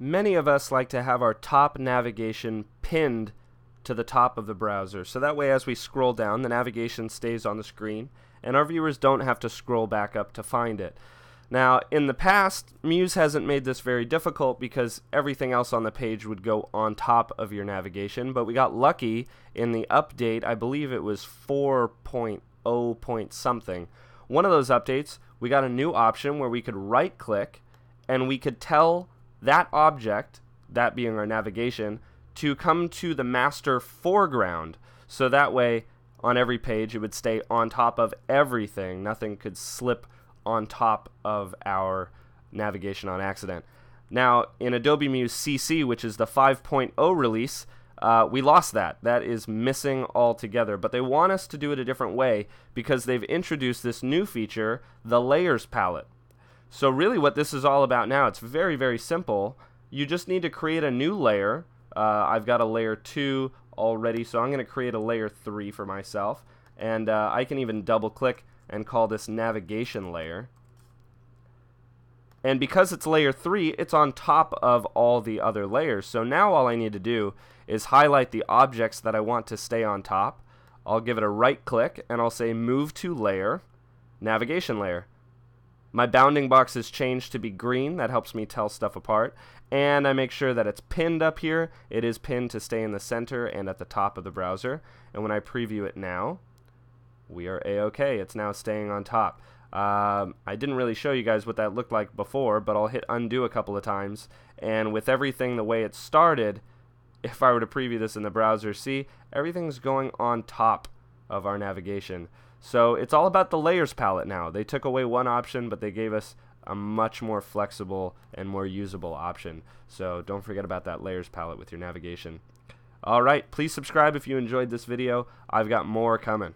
many of us like to have our top navigation pinned to the top of the browser. So that way, as we scroll down, the navigation stays on the screen, and our viewers don't have to scroll back up to find it. Now, in the past, Muse hasn't made this very difficult because everything else on the page would go on top of your navigation, but we got lucky in the update, I believe it was 4.0 point something. One of those updates, we got a new option where we could right click and we could tell that object, that being our navigation, to come to the master foreground. So that way, on every page, it would stay on top of everything. Nothing could slip on top of our navigation on accident. Now, in Adobe Muse CC, which is the 5.0 release, uh, we lost that. That is missing altogether. But they want us to do it a different way because they've introduced this new feature, the Layers palette. So, really, what this is all about now, it's very, very simple. You just need to create a new layer. Uh, I've got a layer 2 already, so I'm going to create a layer 3 for myself. And uh, I can even double click and call this navigation layer. And because it's layer 3, it's on top of all the other layers. So now all I need to do is highlight the objects that I want to stay on top. I'll give it a right click and I'll say move to layer, navigation layer. My bounding box is changed to be green. That helps me tell stuff apart. And I make sure that it's pinned up here. It is pinned to stay in the center and at the top of the browser. And when I preview it now, we are a-okay. It's now staying on top. Um, I didn't really show you guys what that looked like before, but I'll hit undo a couple of times. And with everything the way it started, if I were to preview this in the browser, see, everything's going on top of our navigation. So it's all about the layers palette now. They took away one option, but they gave us a much more flexible and more usable option. So don't forget about that layers palette with your navigation. Alright, please subscribe if you enjoyed this video. I've got more coming.